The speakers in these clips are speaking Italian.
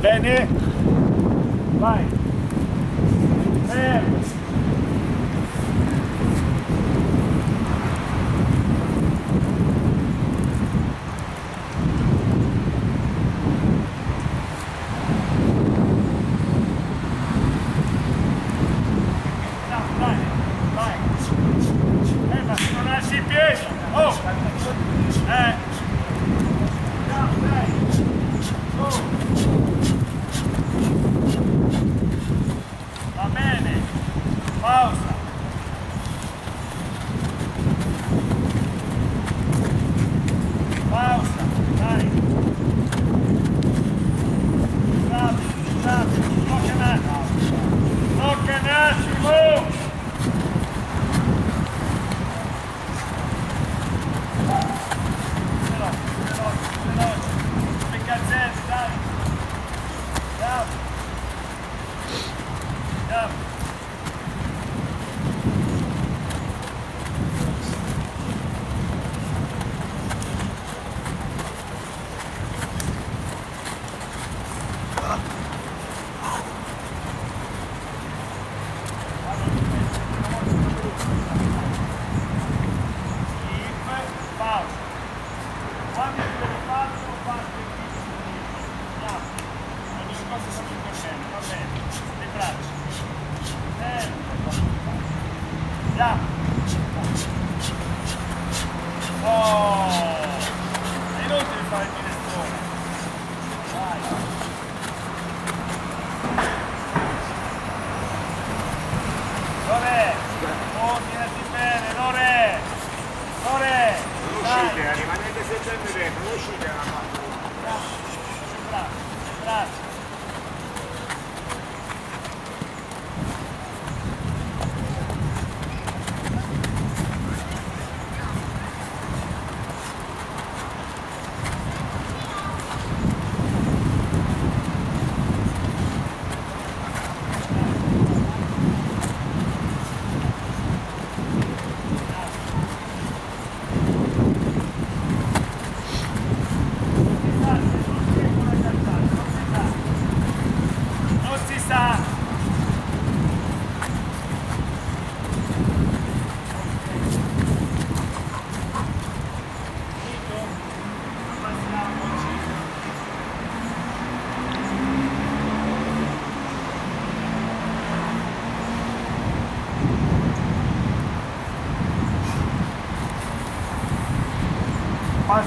Bene? Vai. Fermo. Già. Oh! È inutile fare il minestrone. Vai. Lore! Ordinati bene, Lore! Lore! Non uscite, rimanete sempre dentro, non uscite dalla parte. Bravo, bravo.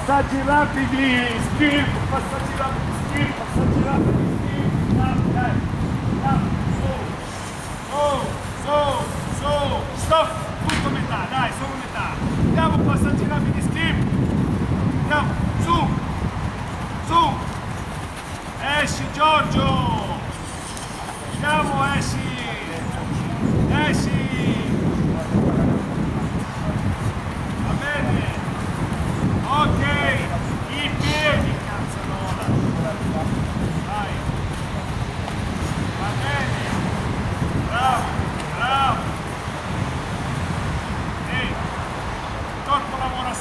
Passaggi rapidi, skip, passaggi rapidi, skip, passaggi rapidi, skip,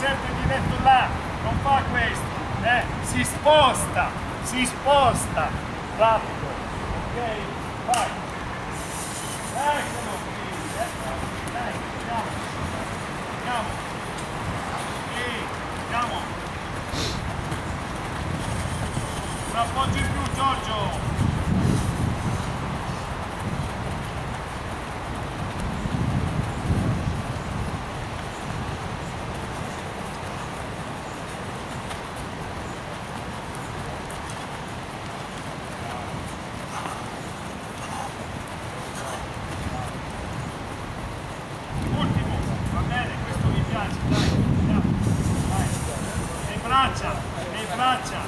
lavora sempre diretto là, non fa questo. Eh, si sposta, si sposta. Rapido. Ok, vai. Eccolo qui, eccolo. Dai, andiamo. Andiamo. Ehi, andiamo. Un appoggio in più, Giorgio. Ultimo, va bene, questo mi piace, dai, andiamo, vai. Le braccia, le braccia.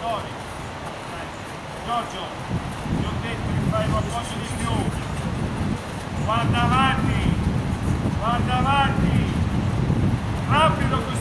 Dai. Giorgio, ti ho detto che fai qualcosa di più. Guarda avanti, guarda avanti. Rapido questo